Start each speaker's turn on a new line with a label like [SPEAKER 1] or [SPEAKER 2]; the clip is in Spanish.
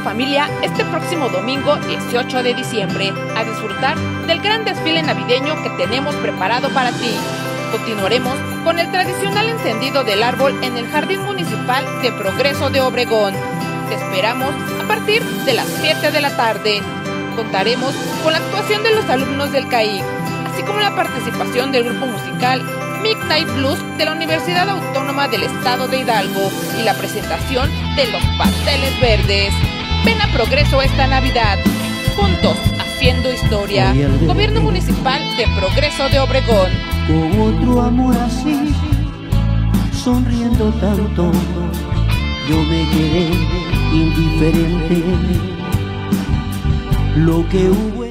[SPEAKER 1] familia este próximo domingo 18 de diciembre a disfrutar del gran desfile navideño que tenemos preparado para ti. Continuaremos con el tradicional encendido del árbol en el Jardín Municipal de Progreso de Obregón. Te esperamos a partir de las 7 de la tarde. Contaremos con la actuación de los alumnos del CAIC, así como la participación del grupo musical Midnight Blues de la Universidad Autónoma del Estado de Hidalgo y la presentación de los pasteles verdes. Ven a Progreso esta Navidad. Juntos, haciendo historia. Gobierno Municipal de Progreso de Obregón.
[SPEAKER 2] Con otro amor así, sonriendo tanto, yo me quedé indiferente. Lo que hubo